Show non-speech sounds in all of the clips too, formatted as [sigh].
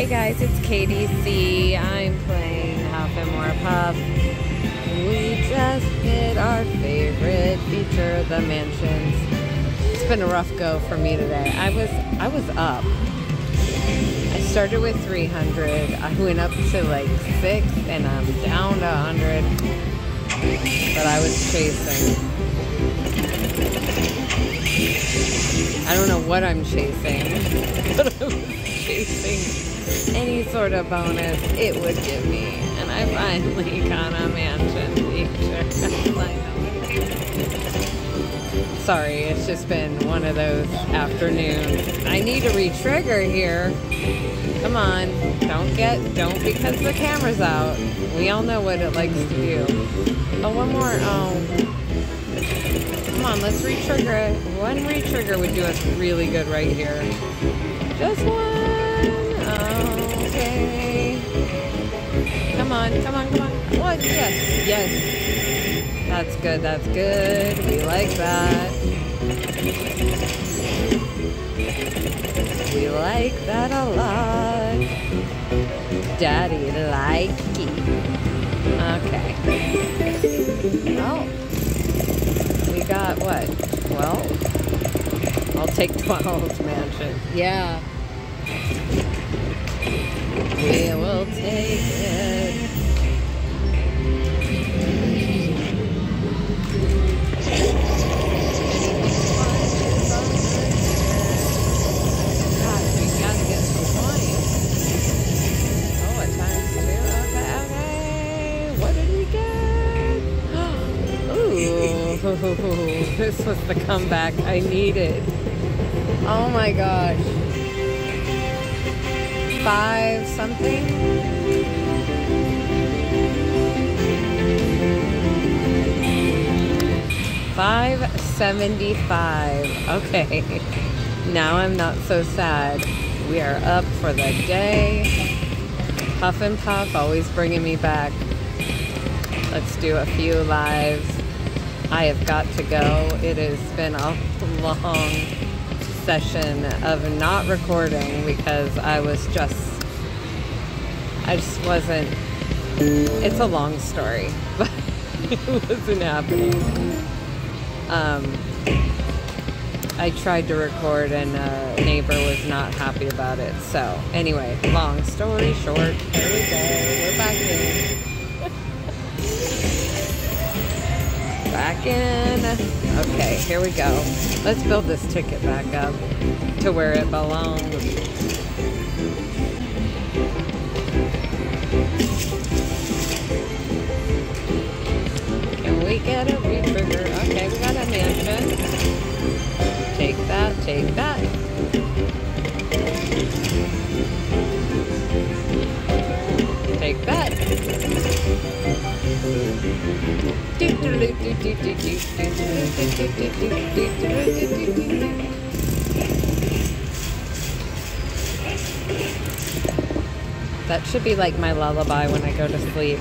Hey guys, it's KDC. I'm playing Huff and More Puff. We just hit our favorite feature, the mansions. It's been a rough go for me today. I was I was up. I started with 300. I went up to like six, and I'm down to 100. But I was chasing. I don't know what I'm chasing, [laughs] chasing any sort of bonus it would give me. And I finally got a mansion feature. [laughs] Sorry, it's just been one of those afternoons. I need to re-trigger here. Come on, don't get, don't because the camera's out. We all know what it likes to do. Oh, one more, oh. Come on, let's re-trigger it. One re-trigger would do us really good right here. Just one. Yes, yes. That's good, that's good. We like that. We like that a lot. Daddy like it. Okay. Oh. We got what? 12? I'll take 12 mansion. Yeah. We will take it. [laughs] this was the comeback I needed. Oh my gosh five something. Five seventy five. Okay. Now I'm not so sad. We are up for the day. Puff and Puff always bringing me back. Let's do a few lives. I have got to go. It has been a long session of not recording because I was just, I just wasn't, it's a long story, [laughs] but it wasn't happening. Um, I tried to record and a neighbor was not happy about it. So anyway, long story short, here we go. We're back in. [laughs] back in. Okay, here we go. Let's build this ticket back up to where it belongs. We get a re-trigger? Okay, we got a mansion. Take that, take that. That should be like my lullaby when I go to sleep.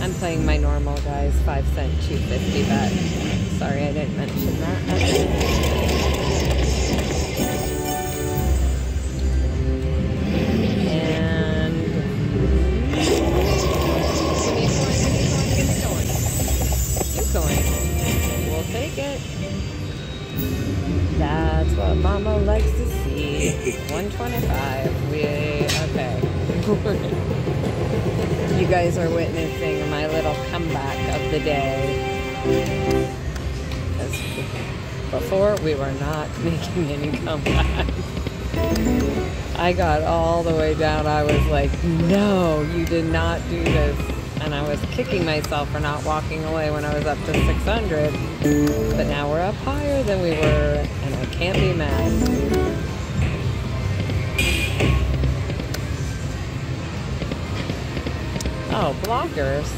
I'm playing my normal guys, 5 cent 250 bet. Sorry I didn't mention that. What Mama likes to see. 125. We [laughs] okay. [laughs] you guys are witnessing my little comeback of the day. Before we were not [laughs] making any comeback. I got all the way down. I was like, no, you did not do this and I was kicking myself for not walking away when I was up to 600. But now we're up higher than we were, can't be mad. Oh, blockers.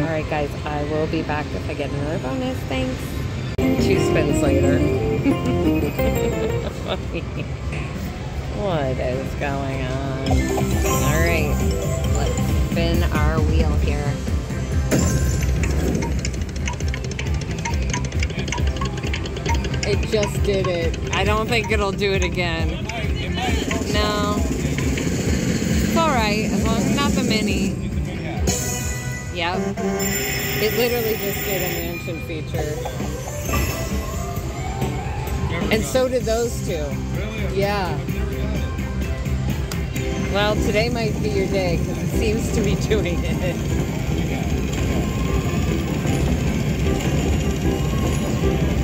Alright guys, I will be back if I get another bonus. Thanks two spins later. [laughs] what is going on? All right, let's spin our wheel here. It just did it. I don't think it'll do it again. No. It's alright, as long as not the mini. Yep. It literally just did a mansion feature. And so did those two. Yeah. Well, today might be your day because it seems to be [laughs] doing it.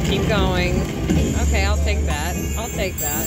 Keep going. Okay, I'll take that. I'll take that.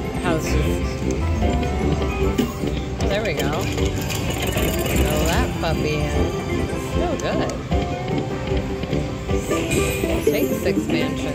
there we go. Throw that puppy in. Still good. Take six mansions.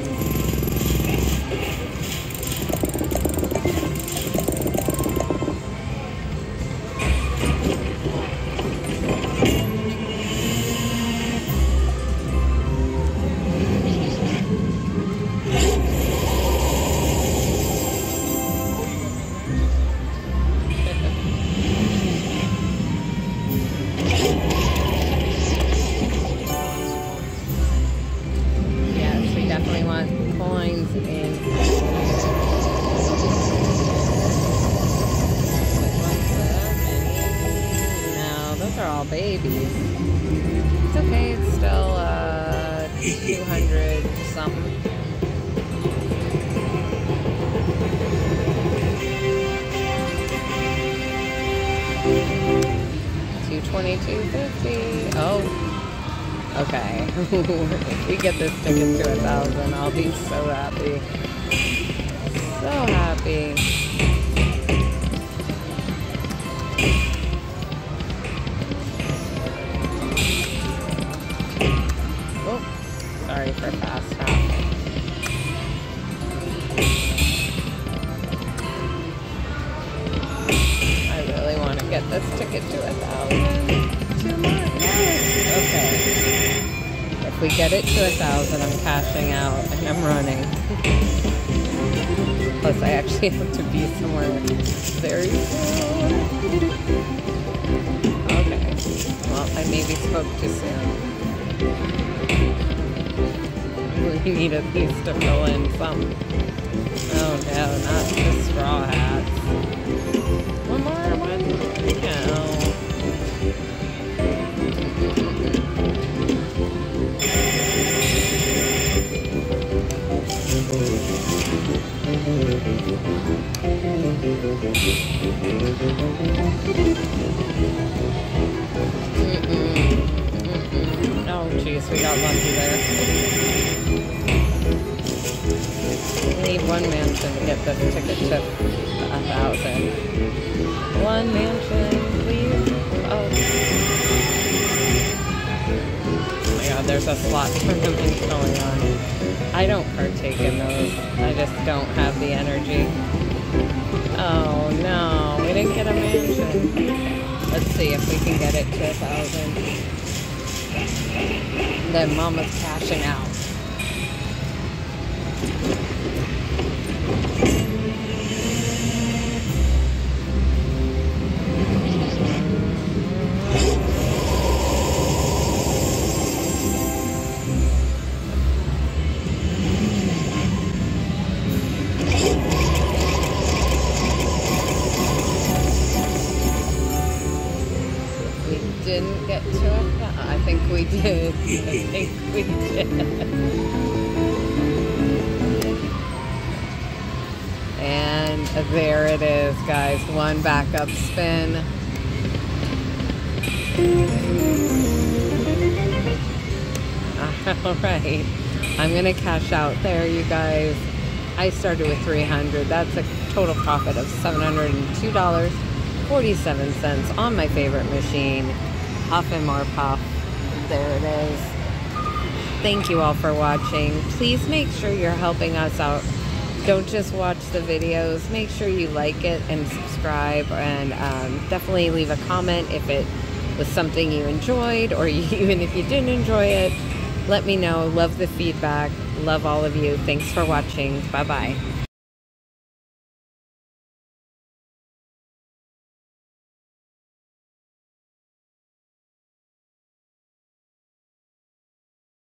200 something. Two twenty-two fifty. Oh, Okay. [laughs] if we get this ticket to a thousand, I'll be so happy. So happy. If we get it to a thousand, I'm cashing out and I'm running. Plus, I actually have to be somewhere very soon. Okay. Well, I maybe spoke too soon. We need at least to fill in some. Oh no, not the straw hats. One more, one. No. Oh, jeez, we got lucky there. We need one mansion to get this ticket to a thousand. One mansion, please. Oh. Oh my god, there's a slot tournament going on. I don't partake in those. I just don't have the energy. Oh no, we didn't get a mansion. Let's see if we can get it to a thousand. Then Mama's cashing out. Did. [laughs] I think we did. And there it is, guys. One backup spin. [laughs] All right. I'm going to cash out there, you guys. I started with 300. That's a total profit of $702.47 on my favorite machine. Huff and more puff. There it is. Thank you all for watching. Please make sure you're helping us out. Don't just watch the videos. Make sure you like it and subscribe and um, definitely leave a comment if it was something you enjoyed or [laughs] even if you didn't enjoy it. Let me know. Love the feedback. Love all of you. Thanks for watching. Bye bye.